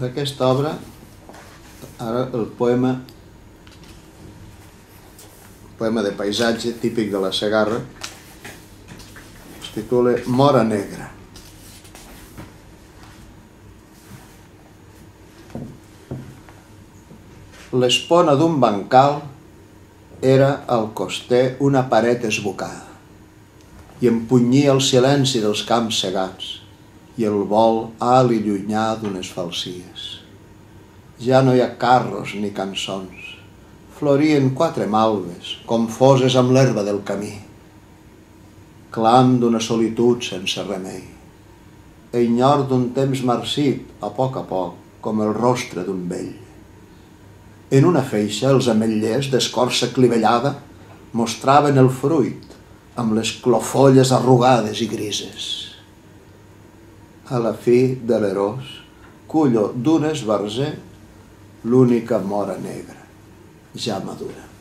d'aquesta obra, ara el poema poema de paisatge típic de la Segarra, es titula Mora Negra. L'espona d'un bancal era al coster una paret esbocada i empunyia el silenci dels camps segats i el vol alt i llunyà d'unes falsies. Ja no hi ha carros ni cançons. Florien quatre malves, confoses amb l'herba del camí. Clam d'una solitud sense remei. Enyor d'un temps marcit, a poc a poc, com el rostre d'un vell. En una feixa els ametllers d'escorça clivellada mostraven el fruit amb les clofolles arrugades i grises. A la fi de l'erós, cullo d'un esbarzer l'única mora negra, ja madura.